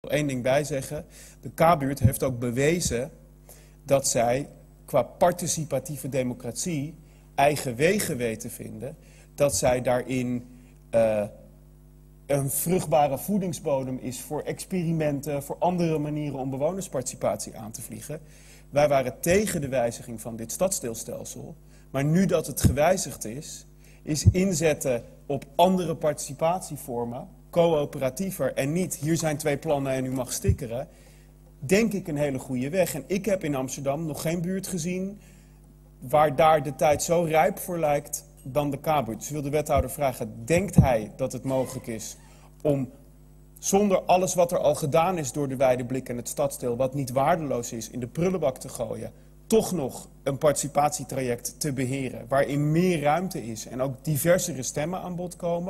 wil één ding bij zeggen. De K-buurt heeft ook bewezen dat zij qua participatieve democratie eigen wegen weten vinden. Dat zij daarin uh, een vruchtbare voedingsbodem is voor experimenten, voor andere manieren om bewonersparticipatie aan te vliegen. Wij waren tegen de wijziging van dit stadsdeelstelsel. Maar nu dat het gewijzigd is, is inzetten op andere participatievormen, coöperatiever en niet hier zijn twee plannen en u mag stickeren, denk ik een hele goede weg. En ik heb in Amsterdam nog geen buurt gezien waar daar de tijd zo rijp voor lijkt dan de K-buurt. Dus wil de wethouder vragen, denkt hij dat het mogelijk is om zonder alles wat er al gedaan is door de wijde blik en het stadsdeel, wat niet waardeloos is, in de prullenbak te gooien, toch nog een participatietraject te beheren waarin meer ruimte is en ook diversere stemmen aan bod komen.